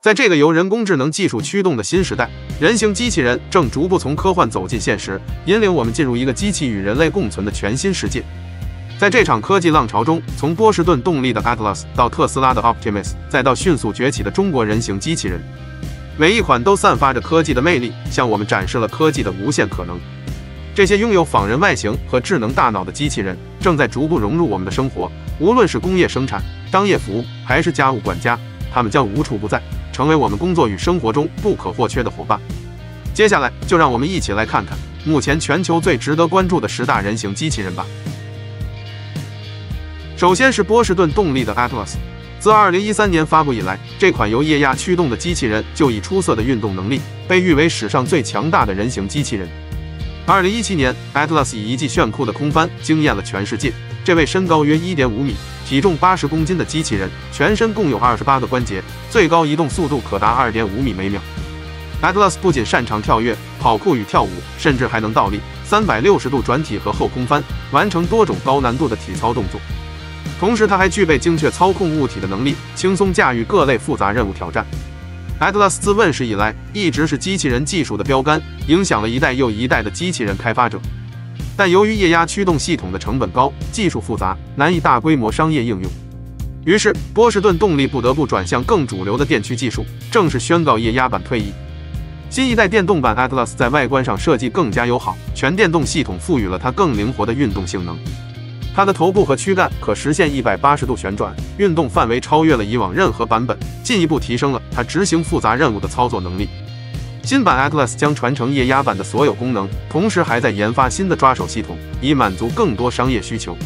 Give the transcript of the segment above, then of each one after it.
在这个由人工智能技术驱动的新时代，人形机器人正逐步从科幻走进现实，引领我们进入一个机器与人类共存的全新世界。在这场科技浪潮中，从波士顿动力的 Atlas 到特斯拉的 Optimus，再到迅速崛起的中国人形机器人，每一款都散发着科技的魅力，向我们展示了科技的无限可能。这些拥有仿人外形和智能大脑的机器人，正在逐步融入我们的生活，无论是工业生产、商业服务，还是家务管家，它们将无处不在。成为我们工作与生活中不可或缺的伙伴。接下来，就让我们一起来看看目前全球最值得关注的十大人形机器人吧。首先是波士顿动力的 Atlas。自2013年发布以来，这款由液压驱动的机器人就以出色的运动能力，被誉为史上最强大的人形机器人。2017年，Atlas 以一记炫酷的空翻惊艳了全世界。这位身高约1.5米。体重八十公斤的机器人，全身共有二十八个关节，最高移动速度可达二点五米每秒。Atlas 不仅擅长跳跃、跑酷与跳舞，甚至还能倒立、三百六十度转体和后空翻，完成多种高难度的体操动作。同时，它还具备精确操控物体的能力，轻松驾驭各类复杂任务挑战。Atlas 自问世以来，一直是机器人技术的标杆，影响了一代又一代的机器人开发者。但由于液压驱动系统的成本高、技术复杂，难以大规模商业应用，于是波士顿动力不得不转向更主流的电驱技术，正式宣告液压版退役。新一代电动版 Atlas 在外观上设计更加友好，全电动系统赋予了它更灵活的运动性能。它的头部和躯干可实现一百八十度旋转，运动范围超越了以往任何版本，进一步提升了它执行复杂任务的操作能力。新版 Atlas 将传承液压版的所有功能，同时还在研发新的抓手系统，以满足更多商业需求。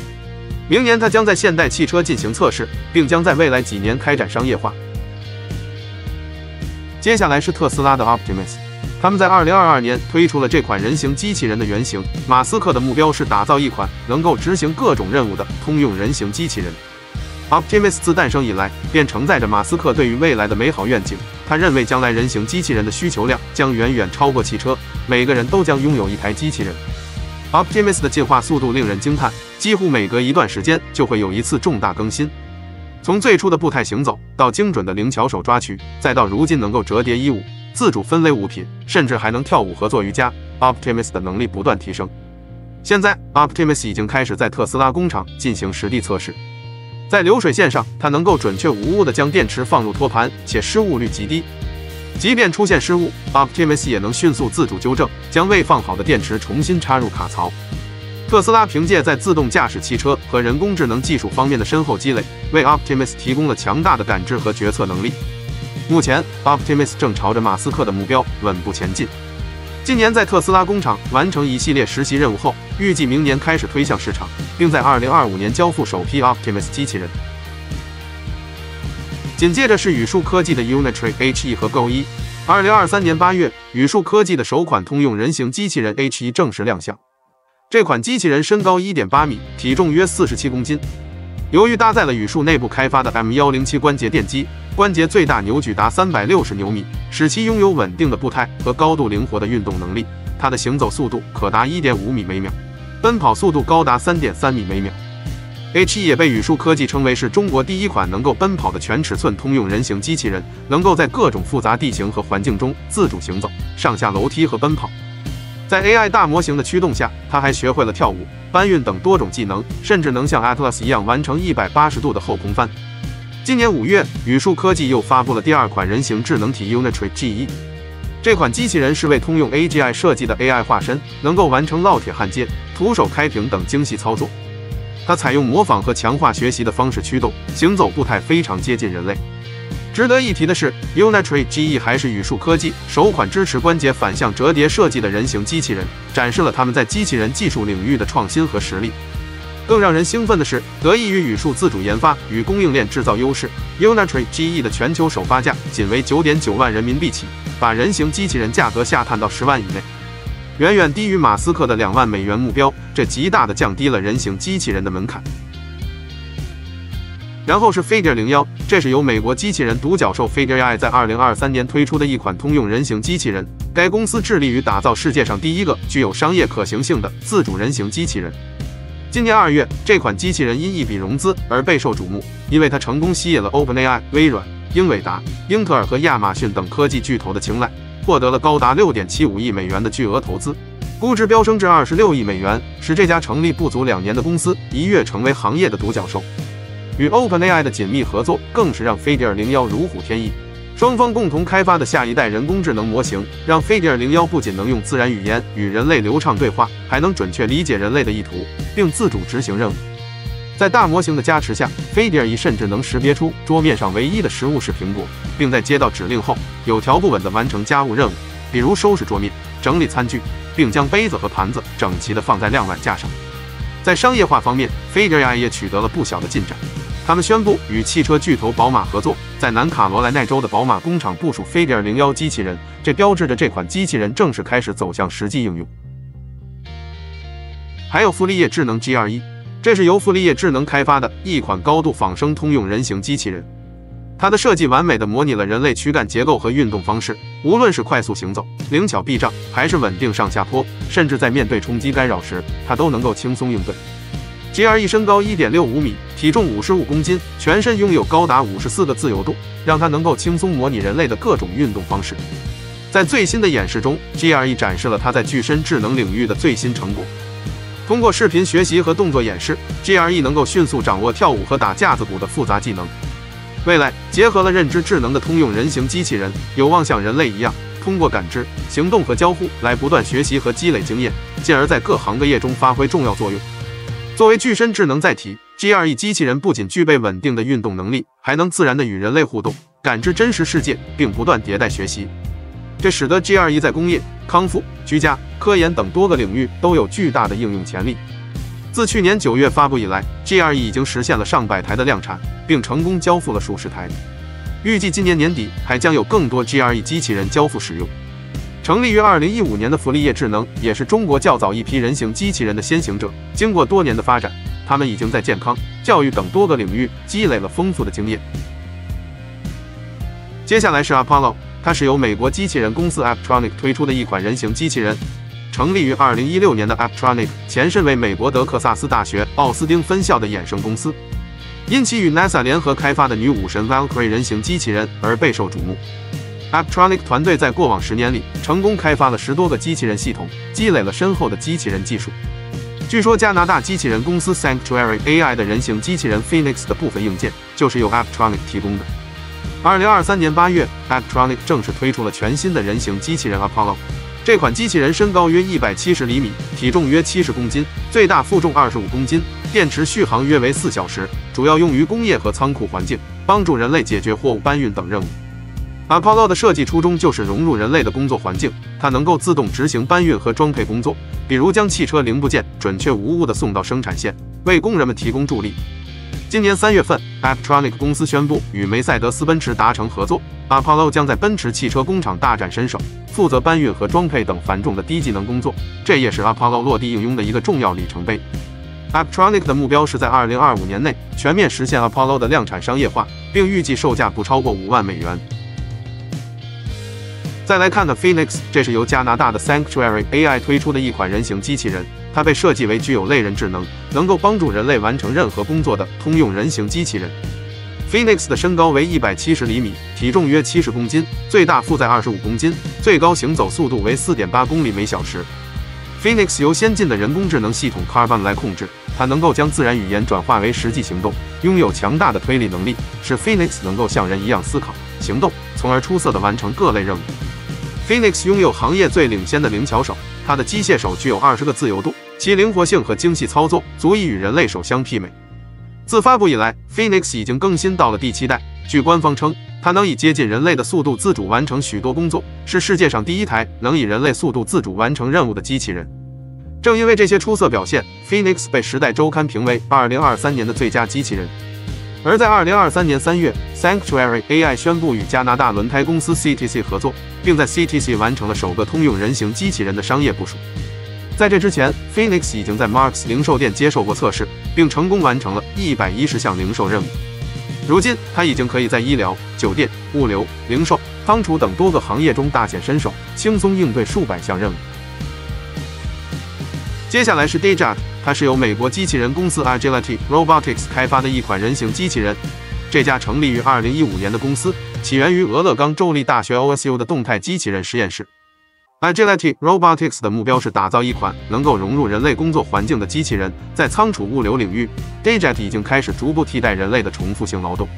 明年，它将在现代汽车进行测试，并将在未来几年开展商业化。接下来是特斯拉的 Optimus，他们在2022年推出了这款人形机器人的原型。马斯克的目标是打造一款能够执行各种任务的通用人形机器人。Optimus 自诞生以来便承载着马斯克对于未来的美好愿景。他认为将来人形机器人的需求量将远远超过汽车，每个人都将拥有一台机器人。Optimus 的进化速度令人惊叹，几乎每隔一段时间就会有一次重大更新。从最初的步态行走，到精准的灵巧手抓取，再到如今能够折叠衣物、自主分类物品，甚至还能跳舞和做瑜伽，Optimus 的能力不断提升。现在，Optimus 已经开始在特斯拉工厂进行实地测试。在流水线上，它能够准确无误地将电池放入托盘，且失误率极低。即便出现失误，Optimus 也能迅速自主纠正，将未放好的电池重新插入卡槽。特斯拉凭借在自动驾驶汽车和人工智能技术方面的深厚积累，为 Optimus 提供了强大的感知和决策能力。目前，Optimus 正朝着马斯克的目标稳步前进。今年在特斯拉工厂完成一系列实习任务后，预计明年开始推向市场，并在2025年交付首批 Optimus 机器人。紧接着是宇树科技的 Unitree H1 和 Go 1。2023年8月，宇树科技的首款通用人形机器人 H1 正式亮相。这款机器人身高1.8米，体重约47公斤。由于搭载了宇树内部开发的 M107 关节电机，关节最大扭矩达360牛米，使其拥有稳定的步态和高度灵活的运动能力。它的行走速度可达1.5米每秒，奔跑速度高达3.3米每秒。H E 也被宇树科技称为是中国第一款能够奔跑的全尺寸通用人形机器人，能够在各种复杂地形和环境中自主行走、上下楼梯和奔跑。在 AI 大模型的驱动下，它还学会了跳舞。搬运等多种技能，甚至能像 Atlas 一样完成一百八十度的后空翻。今年五月，宇树科技又发布了第二款人形智能体 Unitree G1。这款机器人是为通用 AGI 设计的 AI 化身，能够完成烙铁焊接、徒手开瓶等精细操作。它采用模仿和强化学习的方式驱动，行走步态非常接近人类。值得一提的是，Unitree GE 还是宇树科技首款支持关节反向折叠设计的人形机器人，展示了他们在机器人技术领域的创新和实力。更让人兴奋的是，得益于宇树自主研发与供应链制造优势，Unitree GE 的全球首发价仅为九点九万人民币起，把人形机器人价格下探到十万以内，远远低于马斯克的两万美元目标，这极大的降低了人形机器人的门槛。然后是 Figure 零幺，这是由美国机器人独角兽 Figure AI 在二零二三年推出的一款通用人形机器人。该公司致力于打造世界上第一个具有商业可行性的自主人形机器人。今年二月，这款机器人因一笔融资而备受瞩目，因为它成功吸引了 OpenAI、微软、英伟达、英特尔和亚马逊等科技巨头的青睐，获得了高达六点七五亿美元的巨额投资，估值飙升至二十六亿美元，使这家成立不足两年的公司一跃成为行业的独角兽。与 OpenAI 的紧密合作，更是让飞碟零幺如虎添翼。双方共同开发的下一代人工智能模型，让飞碟零幺不仅能用自然语言与人类流畅对话，还能准确理解人类的意图，并自主执行任务。在大模型的加持下，飞碟一甚至能识别出桌面上唯一的食物是苹果，并在接到指令后有条不紊地完成家务任务，比如收拾桌面、整理餐具，并将杯子和盘子整齐地放在晾碗架上。在商业化方面，飞碟 AI 也取得了不小的进展。他们宣布与汽车巨头宝马合作，在南卡罗来纳州的宝马工厂部署飞碟零幺机器人，这标志着这款机器人正式开始走向实际应用。还有傅立叶智能 G 二一，这是由傅立叶智能开发的一款高度仿生通用人形机器人，它的设计完美的模拟了人类躯干结构和运动方式，无论是快速行走、灵巧避障，还是稳定上下坡，甚至在面对冲击干扰时，它都能够轻松应对。GRE 身高一点六五米，体重五十五公斤，全身拥有高达五十四个自由度，让它能够轻松模拟人类的各种运动方式。在最新的演示中，GRE 展示了它在具身智能领域的最新成果。通过视频学习和动作演示，GRE 能够迅速掌握跳舞和打架子鼓的复杂技能。未来结合了认知智能的通用人形机器人，有望像人类一样，通过感知、行动和交互来不断学习和积累经验，进而在各行各业中发挥重要作用。作为具身智能载体，G R E 机器人不仅具备稳定的运动能力，还能自然地与人类互动，感知真实世界，并不断迭代学习。这使得 G R E 在工业、康复、居家、科研等多个领域都有巨大的应用潜力。自去年九月发布以来，G R E 已经实现了上百台的量产，并成功交付了数十台。预计今年年底还将有更多 G R E 机器人交付使用。成立于二零一五年的福利业智能，也是中国较早一批人形机器人的先行者。经过多年的发展，他们已经在健康、教育等多个领域积累了丰富的经验。接下来是 Apollo，它是由美国机器人公司 Aptronic 推出的一款人形机器人。成立于二零一六年的 Apptronic，前身为美国德克萨斯大学奥斯汀分校的衍生公司，因其与 NASA 联合开发的女武神 Valkyrie 人形机器人而备受瞩目。Aptronic 团队在过往十年里成功开发了十多个机器人系统，积累了深厚的机器人技术。据说加拿大机器人公司 Sanctuary AI 的人形机器人 Phoenix 的部分硬件就是由 Aptronic 提供的。二零二三年八月，Aptronic 正式推出了全新的人形机器人 Apollo。这款机器人身高约一百七十厘米，体重约七十公斤，最大负重二十五公斤，电池续航约为四小时，主要用于工业和仓库环境，帮助人类解决货物搬运等任务。Apollo 的设计初衷就是融入人类的工作环境，它能够自动执行搬运和装配工作，比如将汽车零部件准确无误地送到生产线，为工人们提供助力。今年三月份，Aptronic 公司宣布与梅赛德斯奔驰达成合作，Apollo 将在奔驰汽车工厂大展身手，负责搬运和装配等繁重的低技能工作。这也是 Apollo 落地应用的一个重要里程碑。Aptronic 的目标是在2025年内全面实现 Apollo 的量产商业化，并预计售价不超过五万美元。再来看看 Phoenix，这是由加拿大的 Sanctuary AI 推出的一款人形机器人。它被设计为具有类人智能，能够帮助人类完成任何工作的通用人形机器人。Phoenix 的身高为一百七十厘米，体重约七十公斤，最大负载二十五公斤，最高行走速度为四点八公里每小时。Phoenix 由先进的人工智能系统 Carbon 来控制，它能够将自然语言转化为实际行动，拥有强大的推理能力，使 Phoenix 能够像人一样思考、行动，从而出色地完成各类任务。Phoenix 拥有行业最领先的灵巧手，它的机械手具有二十个自由度，其灵活性和精细操作足以与人类手相媲美。自发布以来，Phoenix 已经更新到了第七代。据官方称，它能以接近人类的速度自主完成许多工作，是世界上第一台能以人类速度自主完成任务的机器人。正因为这些出色表现，Phoenix 被《时代周刊》评为2023年的最佳机器人。而在二零二三年三月，Sanctuary AI 宣布与加拿大轮胎公司 CTC 合作，并在 CTC 完成了首个通用人形机器人的商业部署。在这之前，Phoenix 已经在 Marks 零售店接受过测试，并成功完成了一百一十项零售任务。如今，它已经可以在医疗、酒店、物流、零售、仓储等多个行业中大显身手，轻松应对数百项任务。接下来是 Deja，。它是由美国机器人公司 Agility Robotics 开发的一款人形机器人。这家成立于2015年的公司起源于俄勒冈州立大学 OSU 的动态机器人实验室。Agility Robotics 的目标是打造一款能够融入人类工作环境的机器人。在仓储物流领域，Dayjet 已经开始逐步替代人类的重复性劳动。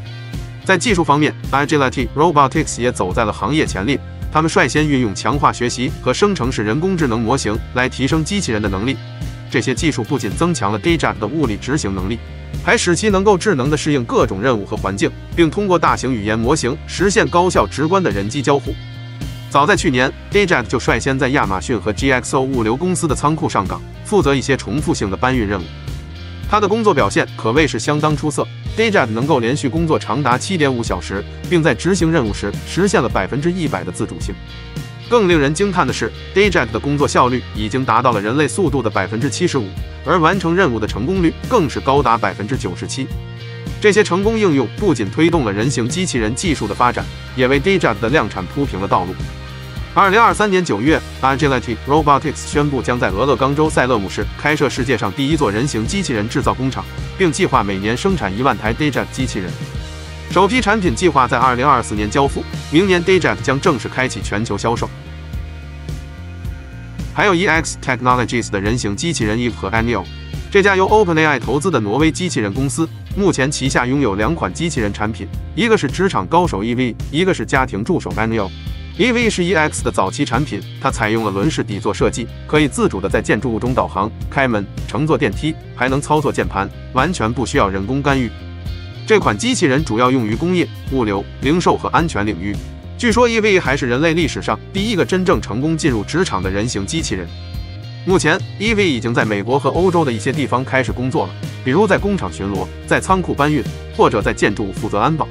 在技术方面，Agility Robotics 也走在了行业前列。他们率先运用强化学习和生成式人工智能模型来提升机器人的能力。这些技术不仅增强了 D-Jet 的物理执行能力，还使其能够智能地适应各种任务和环境，并通过大型语言模型实现高效直观的人机交互。早在去年，D-Jet 就率先在亚马逊和 GXO 物流公司的仓库上岗，负责一些重复性的搬运任务。他的工作表现可谓是相当出色。Dayjet 能够连续工作长达七点五小时，并在执行任务时实现了百分之一百的自主性。更令人惊叹的是，Dayjet 的工作效率已经达到了人类速度的百分之七十五，而完成任务的成功率更是高达百分之九十七。这些成功应用不仅推动了人形机器人技术的发展，也为 Dayjet 的量产铺平了道路。二零二三年九月，Agility Robotics 宣布将在俄勒冈州塞勒姆市开设世界上第一座人形机器人制造工厂，并计划每年生产一万台 Dayjet 机器人。首批产品计划在二零二四年交付，明年 Dayjet 将正式开启全球销售。还有 EX Technologies 的人形机器人 Eve 和 Anil，这家由 OpenAI 投资的挪威机器人公司，目前旗下拥有两款机器人产品，一个是职场高手 EV，一个是家庭助手 Anil。EV 是 EX 的早期产品，它采用了轮式底座设计，可以自主的在建筑物中导航、开门、乘坐电梯，还能操作键盘，完全不需要人工干预。这款机器人主要用于工业、物流、零售和安全领域。据说 EV 还是人类历史上第一个真正成功进入职场的人形机器人。目前，EV 已经在美国和欧洲的一些地方开始工作了，比如在工厂巡逻、在仓库搬运，或者在建筑物负责安保。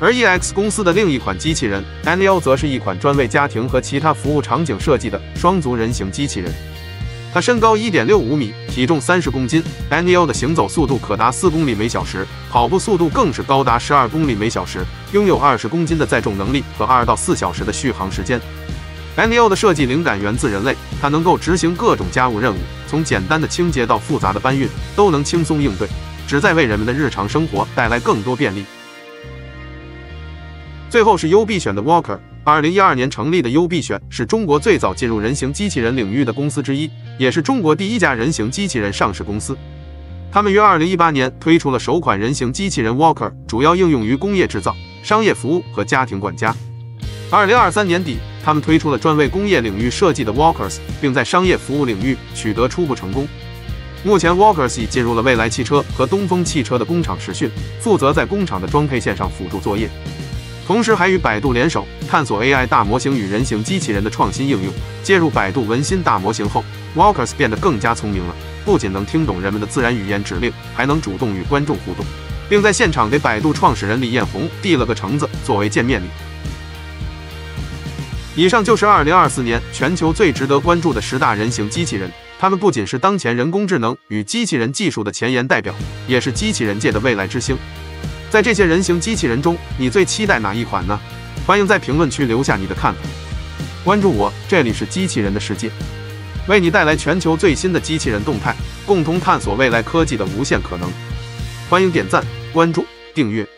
而 EX 公司的另一款机器人 Nio 则是一款专为家庭和其他服务场景设计的双足人形机器人。它身高1.65米，体重30公斤。Nio 的行走速度可达4公里每小时，跑步速度更是高达12公里每小时，拥有20公斤的载重能力和2到4小时的续航时间。Nio 的设计灵感源自人类，它能够执行各种家务任务，从简单的清洁到复杂的搬运，都能轻松应对，旨在为人们的日常生活带来更多便利。最后是优必选的 Walker。二零一二年成立的优必选是中国最早进入人形机器人领域的公司之一，也是中国第一家人形机器人上市公司。他们于二零一八年推出了首款人形机器人 Walker，主要应用于工业制造、商业服务和家庭管家。二零二三年底，他们推出了专为工业领域设计的 Walkers，并在商业服务领域取得初步成功。目前，Walkers 已进入了蔚来汽车和东风汽车的工厂实训，负责在工厂的装配线上辅助作业。同时还与百度联手，探索 AI 大模型与人形机器人的创新应用。接入百度文心大模型后，Walkers 变得更加聪明了，不仅能听懂人们的自然语言指令，还能主动与观众互动，并在现场给百度创始人李彦宏递了个橙子作为见面礼。以上就是2024年全球最值得关注的十大人形机器人，他们不仅是当前人工智能与机器人技术的前沿代表，也是机器人界的未来之星。在这些人形机器人中，你最期待哪一款呢？欢迎在评论区留下你的看法。关注我，这里是机器人的世界，为你带来全球最新的机器人动态，共同探索未来科技的无限可能。欢迎点赞、关注、订阅。